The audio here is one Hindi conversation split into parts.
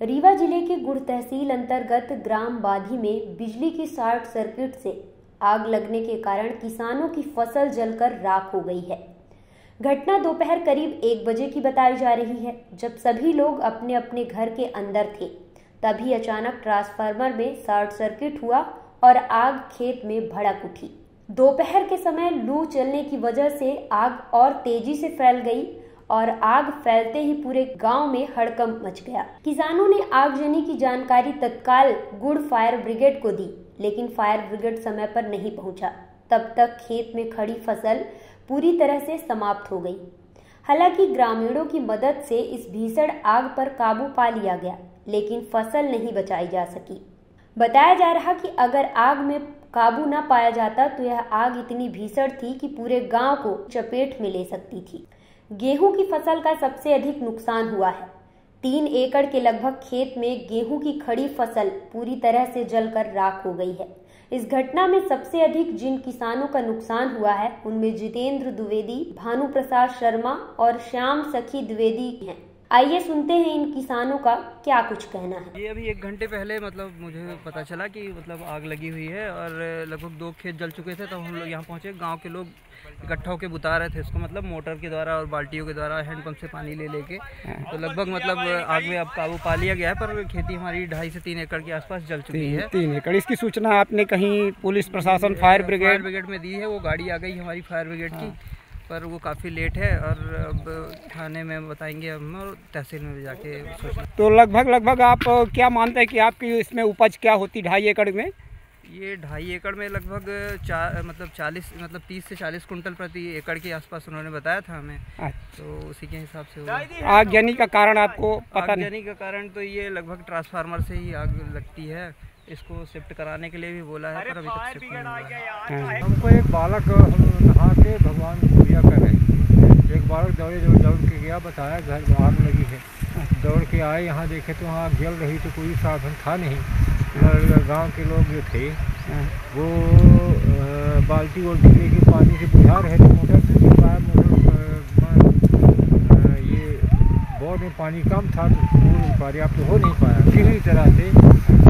रीवा ज़िले के गुड़ तहसील अंतर्गत ग्राम बाधी में बिजली की शॉर्ट सर्किट से आग लगने के कारण किसानों की फ़सल जलकर राख हो गई है। घटना दोपहर करीब एक बजे की बताई जा रही है, जब सभी लोग अपने अपने घर के अंदर थे। तभी अचानक ट्रांसफार्मर में शॉर्ट सर्किट हुआ और आग खेत में भड़क उठी। दोपहर के समय लू चलने की वजह से आग और तेज़ी से फैल गई और आग फैलते ही पूरे गाँव में हड़कंप मच गया। किसानों ने आगजनी की जानकारी तत्काल गुड़ फायर ब्रिगेड को दी, लेकिन फायर ब्रिगेड समय पर नहीं पहुँचा। तब तक खेत में खड़ी फ़सल पूरी तरह से समाप्त हो गई। हालाँकि ग्रामीणों की मदद से इस भीषण आग पर काबू पा लिया गया, लेकिन फ़सल नहीं बचाई जा सकी। बताया जा रहा कि अगर आग में काबू ना पाया जाता तो यह आग इतनी भीषण थी कि पूरे गाँव को चपेट में ले सकती थी। गेहूँ की फ़सल का सबसे अधिक नुकसान हुआ है। तीन एकड़ के लगभग खेत में गेहूँ की खड़ी फ़सल पूरी तरह से जलकर राख हो गई है। इस घटना में सबसे अधिक जिन किसानों का नुकसान हुआ है, उनमें जितेंद्र द्विवेदी भानु प्रसाद शर्मा और श्याम सखी द्विवेदी हैं। आइए सुनते हैं इन किसानों का क्या कुछ कहना है। ये अभी एक घंटे पहले मतलब मुझे पता चला कि मतलब आग लगी हुई है और लगभग दो खेत जल चुके थे तो हम लोग यहाँ पहुँचे। गाँव के लोग इकट्ठा होकर बुता रहे थे इसको मतलब मोटर के द्वारा और बाल्टियों के द्वारा हैंडपम्प से पानी ले लेके। तो लगभग मतलब आग में अब काबू पा लिया गया है पर खेती हमारी ढाई से तीन एकड़ के आसपास जल चुकी है। तीन एकड़। इसकी सूचना आपने कहीं पुलिस प्रशासन फायर ब्रिगेड ब्रिगेड में दी है वो गाड़ी आ गई हमारी फायर ब्रिगेड की। पर वो काफ़ी लेट है और अब थाने में बताएँगे हम और तहसील में भी जाके तो लगभग लगभग आप क्या मानते हैं कि आपकी इसमें उपज क्या होती ढाई एकड़ में? ये ढाई एकड़ में लगभग चार मतलब चालीस मतलब तीस से चालीस कुंटल प्रति एकड़ के आसपास उन्होंने बताया था हमें। अच्छा। तो उसी के हिसाब से आग आगजनी का कारण आपको पता आगजनी का कारण तो ये लगभग ट्रांसफार्मर से ही आग लगती है। इसको शिफ्ट कराने के लिए भी बोला है पर अभी तक शिफ्ट नहीं हुआ हाँ। हमको एक बालक नहा के भगवान की पूजा कर बालक दौड़े जो दौड़ के गया, बताया घर आग लगी है। दौड़ के आए, यहाँ देखे तो वहाँ जल रही तो कोई साधन था नहीं। गाँव के लोग जो थे, वो बाल्टी वाल्टी लेके पानी से बुझा रहे थे मोटर से पाया मोटर ये बोर्ड में पानी कम था तो पर्याप्त तो हो नहीं पाया। किसी तरह से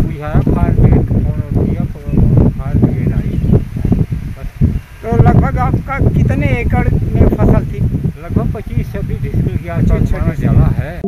बुझाया, फायर ब्रिगेड को फ़ोन किया फायर ब्रिगेड आई। तो लगभग आपका कितने एकड़ में फ़सल थी? पच्चीस छब्बीस डिसमिल के आसपास जला है।